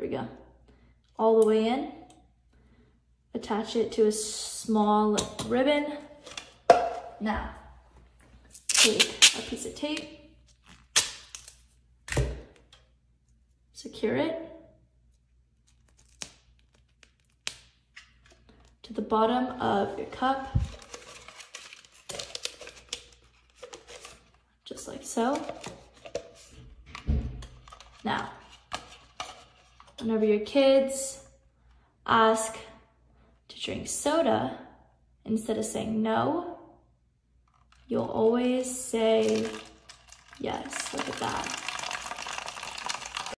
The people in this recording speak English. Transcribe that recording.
we go. All the way in. Attach it to a small ribbon. Now, take a piece of tape, secure it to the bottom of your cup, just like so. Now, whenever your kids ask to drink soda, instead of saying no, you'll always say yes. Look at that.